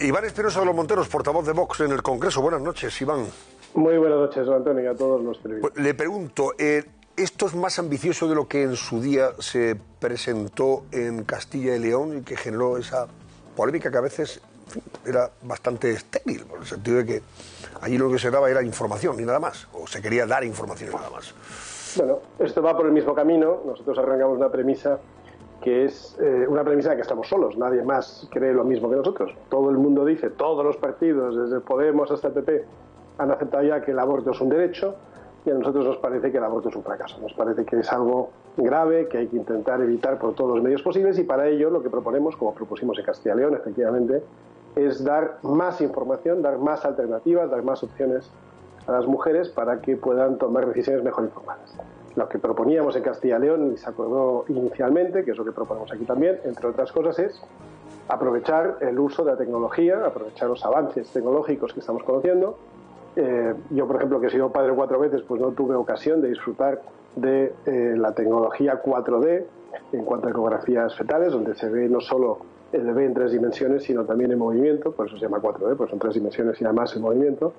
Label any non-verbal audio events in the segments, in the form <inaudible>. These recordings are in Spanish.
Iván Espinosa de los Monteros, portavoz de Vox en el Congreso. Buenas noches, Iván. Muy buenas noches, Antonio, y a todos los televidentes. Pues, le pregunto, eh, ¿esto es más ambicioso de lo que en su día se presentó en Castilla y León y que generó esa polémica que a veces era bastante estéril, por el sentido de que allí lo que se daba era información y nada más, o se quería dar información y nada más? Bueno, esto va por el mismo camino. Nosotros arrancamos una premisa que es eh, una premisa que estamos solos, nadie más cree lo mismo que nosotros. Todo el mundo dice, todos los partidos, desde Podemos hasta el PP, han aceptado ya que el aborto es un derecho y a nosotros nos parece que el aborto es un fracaso. Nos parece que es algo grave, que hay que intentar evitar por todos los medios posibles y para ello lo que proponemos, como propusimos en Castilla y León, efectivamente, es dar más información, dar más alternativas, dar más opciones a las mujeres para que puedan tomar decisiones mejor informadas lo que proponíamos en Castilla y León y se acordó inicialmente, que es lo que proponemos aquí también, entre otras cosas, es aprovechar el uso de la tecnología, aprovechar los avances tecnológicos que estamos conociendo. Eh, yo, por ejemplo, que he sido padre cuatro veces, pues no tuve ocasión de disfrutar de eh, la tecnología 4D en cuanto a ecografías fetales, donde se ve no solo el bebé en tres dimensiones, sino también en movimiento, por eso se llama 4D, pues son tres dimensiones y además en movimiento.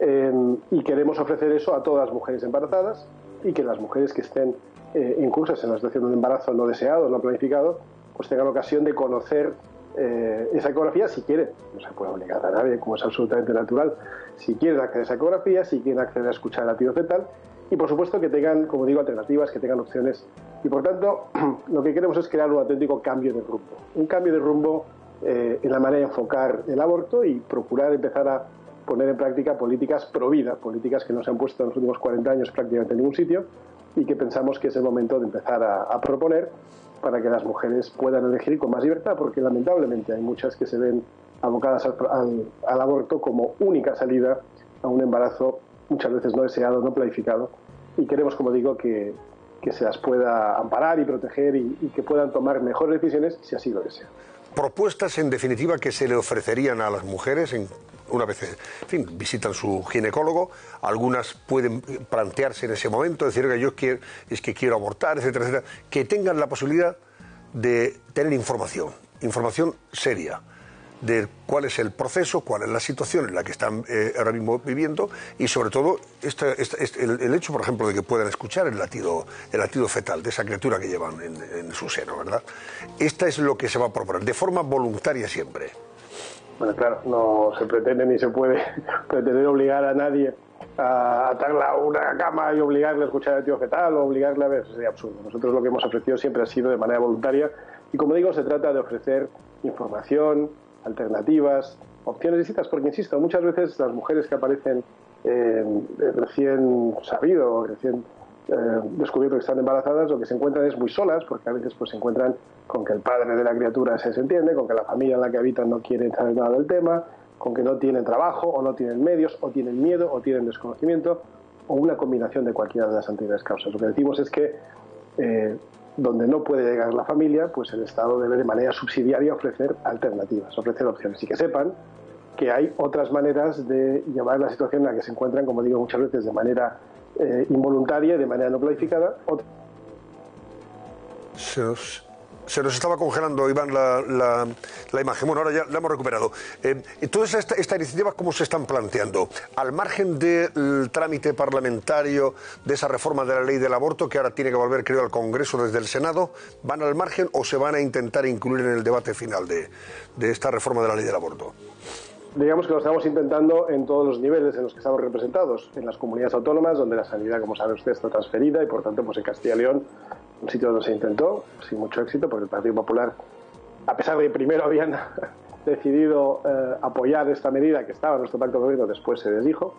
Eh, y queremos ofrecer eso a todas las mujeres embarazadas y que las mujeres que estén eh, incursas en la situación de un embarazo no deseado, no planificado, pues tengan ocasión de conocer eh, esa ecografía si quieren. No se puede obligar a nadie, como es absolutamente natural. Si quieren acceder a esa ecografía, si quieren acceder a escuchar el latido fetal y por supuesto que tengan, como digo, alternativas, que tengan opciones. Y por tanto, <clears throat> lo que queremos es crear un auténtico cambio de rumbo. Un cambio de rumbo eh, en la manera de enfocar el aborto y procurar empezar a poner en práctica políticas pro vida, políticas que no se han puesto en los últimos 40 años prácticamente en ningún sitio y que pensamos que es el momento de empezar a, proponer para que las mujeres puedan elegir con más libertad, porque lamentablemente hay muchas que se ven abocadas al, aborto como única salida a un embarazo muchas veces no deseado, no planificado, y queremos, como digo, que, que se las pueda amparar y proteger y, y que puedan tomar mejores decisiones si así lo desean. Propuestas en definitiva que se le ofrecerían a las mujeres en una vez, en fin, visitan su ginecólogo, algunas pueden plantearse en ese momento, decir que yo quiero, es que quiero abortar, etcétera, que tengan la posibilidad de tener información, información seria de cuál es el proceso, cuál es la situación en la que están eh, ahora mismo viviendo y sobre todo este, el, hecho, por ejemplo, de que puedan escuchar el latido, el latido fetal de esa criatura que llevan en, en su seno, ¿verdad? Esta es lo que se va a proponer, de forma voluntaria siempre. Bueno, claro, no se pretende ni se puede <laughs> pretender obligar a nadie a atarla a una cama y obligarle a escuchar el tío fetal o obligarle a ver, sería absurdo. Nosotros lo que hemos ofrecido siempre ha sido de manera voluntaria y como digo, se trata de ofrecer información, alternativas, opciones distintas, porque insisto, muchas veces las mujeres que aparecen eh, recién sabido, recién descubierto que están embarazadas, lo que se encuentran es muy solas, porque a veces pues se encuentran con que el padre de la criatura se desentiende, con que la familia en la que habitan no quiere saber nada del tema, con que no tienen trabajo, o no tienen medios, o tienen miedo, o tienen desconocimiento, o una combinación de cualquiera de las anteriores causas. Lo que decimos es que eh, donde no puede llegar la familia, pues el Estado debe de manera subsidiaria ofrecer alternativas, ofrecer opciones y que sepan que hay otras maneras de llevar la situación en la que se encuentran, como digo muchas veces, de manera eh, involuntaria de manera no planificada. Se nos, estaba congelando, Iván, la, la, imagen. Bueno, ahora ya la hemos recuperado. Eh, entonces, esta, esta iniciativa, ¿cómo se están planteando? Al margen del trámite parlamentario de esa reforma de la ley del aborto, que ahora tiene que volver, creo, al Congreso desde el Senado, ¿van al margen o se van a intentar incluir en el debate final de, de esta reforma de la ley del aborto? Digamos que lo estamos intentando en todos los niveles en los que estamos representados, en las comunidades autónomas, donde la sanidad, como sabe usted, está transferida y por tanto, pues en Castilla y León, un sitio donde se intentó, sin mucho éxito, porque el Partido Popular, a pesar de que primero habían <laughs> decidido eh, apoyar esta medida que estaba en nuestro pacto de gobierno, después se desdijo,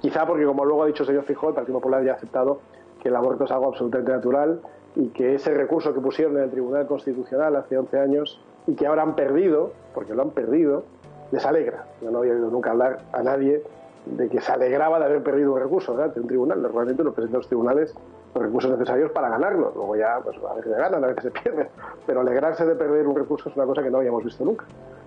quizá porque, como luego ha dicho el señor Fijó, el Partido Popular ya ha aceptado que el aborto es algo absolutamente natural y que ese recurso que pusieron en el Tribunal Constitucional hace 11 años y que ahora han perdido, porque lo han perdido, les alegra. Yo no había oído nunca hablar a nadie de que se alegraba de haber perdido un recurso de un tribunal. Normalmente lo presentan los tribunales los recursos necesarios para ganarlo. Luego ya, pues a veces se ganan, a veces se pierden. Pero alegrarse de perder un recurso es una cosa que no habíamos visto nunca.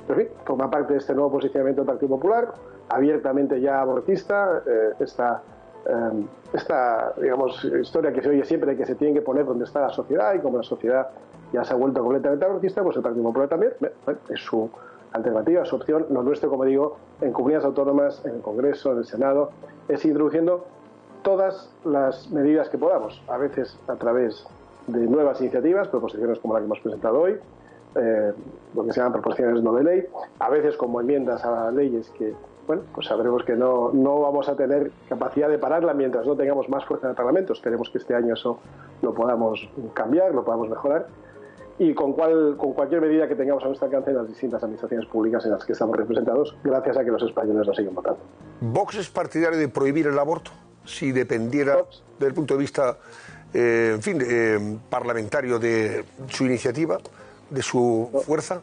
Pero en fin, forma parte de este nuevo posicionamiento del Partido Popular, abiertamente ya abortista, eh, esta, eh, esta digamos, historia que se oye siempre de que se tiene que poner donde está la sociedad y como la sociedad ya se ha vuelto completamente abortista, pues el Partido Popular también es su alternativa, su opción. Lo nuestro, como digo, en comunidades autónomas, en el Congreso, en el Senado, es introduciendo todas las medidas que podamos, a veces a través de nuevas iniciativas, proposiciones como la que hemos presentado hoy, eh, lo que se llaman proposiciones no de ley, a veces como enmiendas a leyes que, bueno, pues sabremos que no, no vamos a tener capacidad de pararla mientras no tengamos más fuerza en el Parlamento. Esperemos que este año eso lo podamos cambiar, lo podamos mejorar y con, cual, con cualquier medida que tengamos a nuestro alcance en las distintas administraciones públicas en las que estamos representados, gracias a que los españoles nos siguen votando. ¿Vox es partidario de prohibir el aborto? Si dependiera, desde el punto de vista, eh, en fin, eh, parlamentario de su iniciativa, de su fuerza.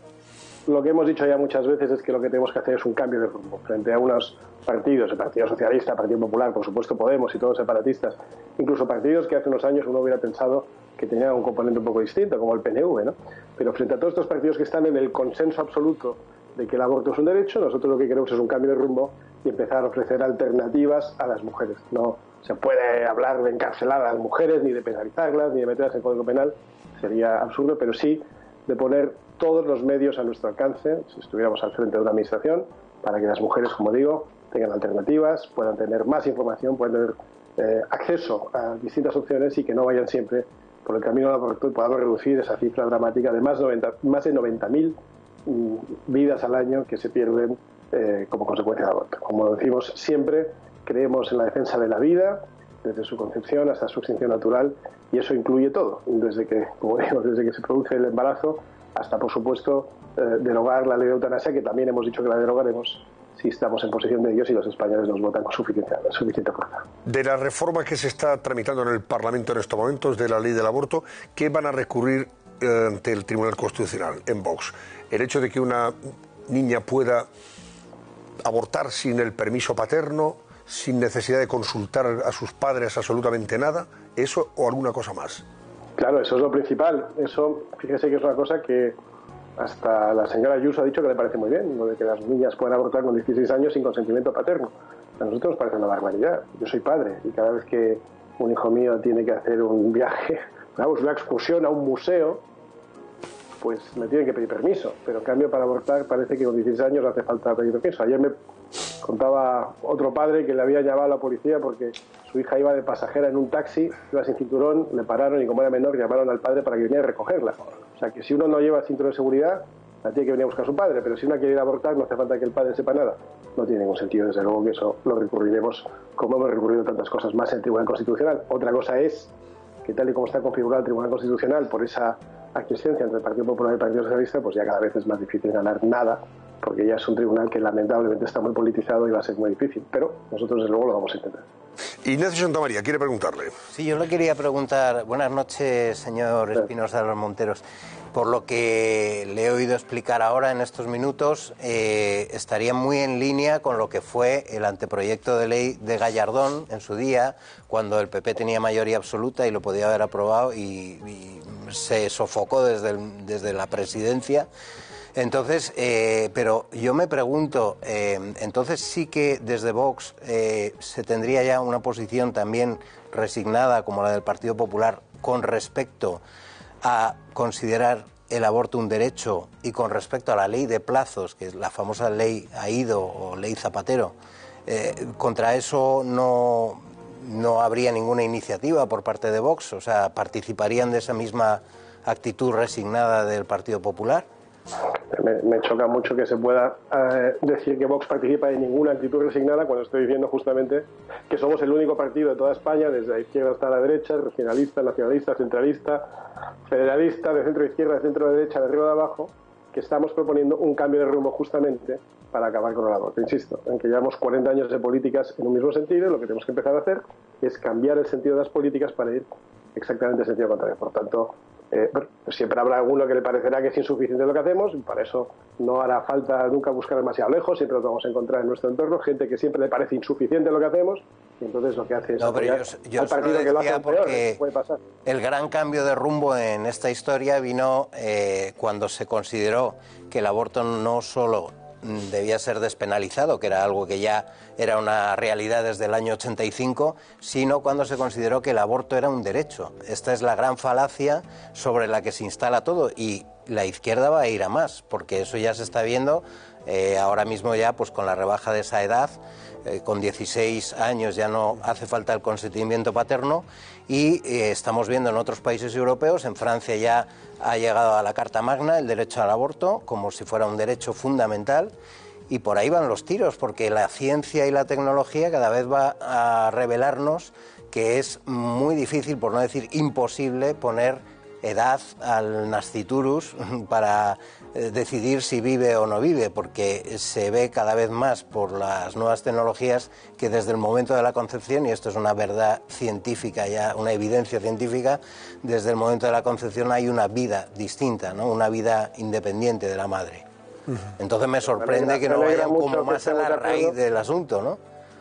Lo que hemos dicho ya muchas veces es que lo que tenemos que hacer es un cambio de rumbo frente a unos partidos, el Partido Socialista, el Partido Popular, por supuesto Podemos y todos separatistas, incluso partidos que hace unos años uno hubiera pensado que tenían un componente un poco distinto, como el PNV, ¿no? Pero frente a todos estos partidos que están en el consenso absoluto de que el aborto es un derecho, nosotros lo que queremos es un cambio de rumbo y empezar a ofrecer alternativas a las mujeres. No se puede hablar de encarcelar a las mujeres, ni de penalizarlas, ni de meterlas en Código Penal, sería absurdo, pero sí de poner todos los medios a nuestro alcance, si estuviéramos al frente de una administración, para que las mujeres, como digo, tengan alternativas, puedan tener más información, puedan tener eh, acceso a distintas opciones y que no vayan siempre por el camino del aborto y podamos reducir esa cifra dramática de más, 90, más de 90.000 mm, vidas al año que se pierden eh, como consecuencia del aborto. Como decimos siempre, creemos en la defensa de la vida, desde su concepción hasta su extinción natural, y eso incluye todo, desde que, como digo, <laughs> desde que se produce el embarazo hasta, por supuesto, eh, derogar la ley de eutanasia, que también hemos dicho que la derogaremos si estamos en posición de ellos y los españoles nos votan con suficiente, suficiente fuerza. De la reforma que se está tramitando en el Parlamento en estos momentos, de la ley del aborto, ¿qué van a recurrir eh, ante el Tribunal Constitucional en Vox? El hecho de que una niña pueda abortar sin el permiso paterno, sin necesidad de consultar a sus padres absolutamente nada, ¿eso o alguna cosa más? Claro, eso es lo principal. Eso, fíjese que es una cosa que hasta la señora Ayuso ha dicho que le parece muy bien, lo de que las niñas puedan abortar con 16 años sin consentimiento paterno. A nosotros nos parece una barbaridad. Yo soy padre y cada vez que un hijo mío tiene que hacer un viaje, <laughs> vamos, una excursión a un museo, pues me tienen que pedir permiso. Pero en cambio, para abortar parece que con 16 años hace falta pedir permiso. Ayer me contaba otro padre que le había llamado a la policía porque su hija iba de pasajera en un taxi, iba sin cinturón, le pararon y como era menor llamaron al padre para que viniera a recogerla. O sea que si uno no lleva cinturón de seguridad, la tiene que venir a buscar a su padre, pero si una quiere ir a abortar no hace falta que el padre sepa nada. No tiene ningún sentido, desde luego que eso lo recurriremos como hemos recurrido tantas cosas más en el Tribunal Constitucional. Otra cosa es que tal y como está configurado el Tribunal Constitucional por esa aquiescencia entre el Partido Popular y el Partido Socialista, pues ya cada vez es más difícil ganar nada, porque ya es un tribunal que lamentablemente está muy politizado y va a ser muy difícil. Pero nosotros desde luego lo vamos a intentar. Ignacio Santamaría quiere preguntarle. Sí, yo le quería preguntar. Buenas noches, señor Espinosa de los Monteros. Por lo que le he oído explicar ahora en estos minutos, eh, estaría muy en línea con lo que fue el anteproyecto de ley de Gallardón en su día, cuando el PP tenía mayoría absoluta y lo podía haber aprobado y, se sofocó desde, desde la presidencia. Entonces, eh, pero yo me pregunto, eh, entonces sí que desde Vox se tendría ya una posición también resignada como la del Partido Popular con respecto considerar el aborto un derecho y con respecto a la ley de plazos, que es la famosa ley AIDO o ley Zapatero, eh, contra eso no, no habría ninguna iniciativa por parte de Vox, o sea, participarían de esa misma actitud resignada del Partido Popular. Me, choca mucho que se pueda eh, decir que Vox participa de ninguna actitud resignada cuando estoy diciendo justamente que somos el único partido de toda España, desde la izquierda hasta la derecha, regionalista, nacionalista, centralista, federalista, de centro izquierda, de centro derecha, de arriba de abajo, que estamos proponiendo un cambio de rumbo justamente para acabar con el aborto. Insisto, en que llevamos 40 años de políticas en un mismo sentido, lo que tenemos que empezar a hacer es cambiar el sentido de las políticas para ir exactamente en sentido contrario. Por tanto, eh, siempre habrá alguno que le parecerá que es insuficiente lo que hacemos y para eso no hará falta nunca buscar demasiado lejos, siempre lo vamos a encontrar en nuestro entorno, gente que siempre le parece insuficiente lo que hacemos y entonces lo que hace es no, pero yo, partido que lo hace porque puede pasar. El gran cambio de rumbo en esta historia vino eh, cuando se consideró que el aborto no solo debía ser despenalizado, que era algo que ya era una realidad desde el año 85, sino cuando se consideró que el aborto era un derecho. Esta es la gran falacia sobre la que se instala todo y la izquierda va a ir a más, porque eso ya se está viendo eh, ahora mismo ya pues con la rebaja de esa edad eh, con 16 años ya no hace falta el consentimiento paterno y eh, estamos viendo en otros países europeos, en Francia ya ha llegado a la Carta Magna el derecho al aborto como si fuera un derecho fundamental y por ahí van los tiros, porque la ciencia y la tecnología cada vez va a revelarnos que es muy difícil, por no decir imposible, poner edad al nasciturus <laughs> para eh, decidir si vive o no vive, porque se ve cada vez más por las nuevas tecnologías que desde el momento de la concepción, y esto es una verdad científica, ya una evidencia científica, desde el momento de la concepción hay una vida distinta, ¿no? una vida independiente de la madre. Entonces me sorprende que no vayan como más a la raíz del asunto, ¿no?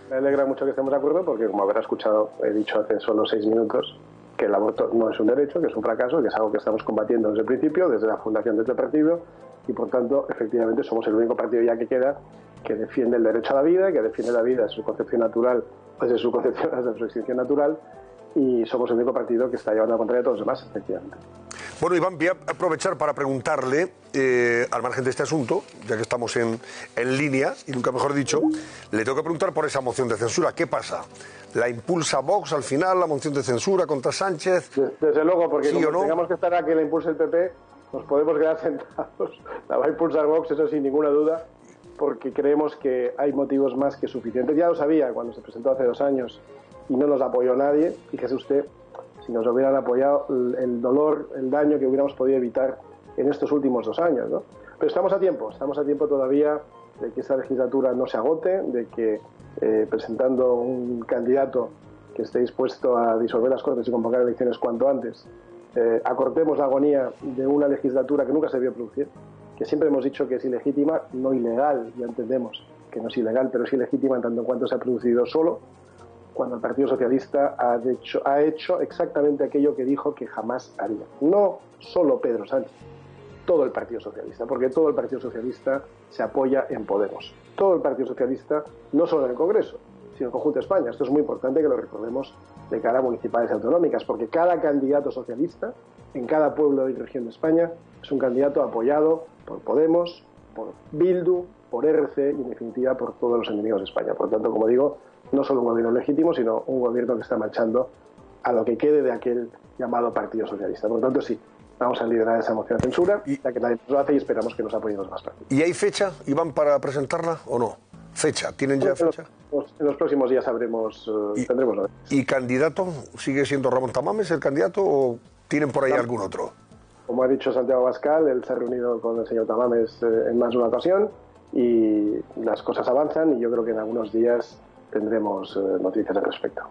Me alegra mucho que estemos de acuerdo porque, como habrá escuchado, he dicho hace solo seis minutos, que el aborto no es un derecho, que es un fracaso, que es algo que estamos combatiendo desde el principio, desde la fundación de este partido, y por tanto, efectivamente, somos el único partido ya que queda que defiende el derecho a la vida, que defiende la vida desde su concepción natural, desde su concepción <laughs> desde su extinción natural, y somos el único partido que está llevando a contraria a todos los demás, efectivamente. Bueno, Iván, voy a aprovechar para preguntarle, eh, al margen de este asunto, ya que estamos en, en línea, y nunca mejor dicho, le tengo que preguntar por esa moción de censura. ¿Qué pasa? ¿La impulsa Vox al final, la moción de censura contra Sánchez? Desde luego, porque como tengamos que estar a que la impulse el PP, nos podemos quedar <laughs> sentados. La va a impulsar Vox, eso sin ninguna duda, porque creemos que hay motivos más que suficientes. Ya lo sabía cuando se presentó hace dos años y no nos apoyó nadie. Fíjese usted, si nos hubieran apoyado, el dolor, el daño que hubiéramos podido evitar en estos últimos dos años. ¿no? Pero estamos a tiempo, estamos a tiempo todavía de que esta legislatura no se agote, de que eh, presentando un candidato que esté dispuesto a disolver las Cortes y convocar elecciones cuanto antes, eh, acortemos la agonía de una legislatura que nunca se vio producir, que siempre hemos dicho que es ilegítima, no ilegal, ya entendemos que no es ilegal, pero es ilegítima en tanto en cuanto se ha producido solo cuando el Partido Socialista ha hecho, exactamente aquello que dijo que jamás haría. No solo Pedro Sánchez, todo el Partido Socialista, porque todo el Partido Socialista se apoya en Podemos. Todo el Partido Socialista, no solo en el Congreso, sino en el conjunto de España. Esto es muy importante que lo recordemos de cara a municipales y autonómicas, porque cada candidato socialista en cada pueblo y región de España es un candidato apoyado por Podemos, por Bildu, por RC y en definitiva por todos los enemigos de España. Por lo tanto, como digo, no solo un gobierno legítimo, sino un gobierno que está marchando a lo que quede de aquel llamado Partido Socialista. Por lo tanto, sí, vamos a liderar esa moción de censura, ya que nadie nos lo hace y esperamos que nos apoyen los más partidos. ¿Y hay fecha, Iván, para presentarla o no? ¿Fecha? ¿Tienen ya fecha? En los, próximos días sabremos, eh, ¿Y, tendremos ¿Y candidato? ¿Sigue siendo Ramón Tamames el candidato o tienen por ahí algún otro? Como ha dicho Santiago Bascal, él se ha reunido con el señor Tamames eh, en más de una ocasión y las cosas avanzan y yo creo que en algunos días tendremos eh, noticias al respecto.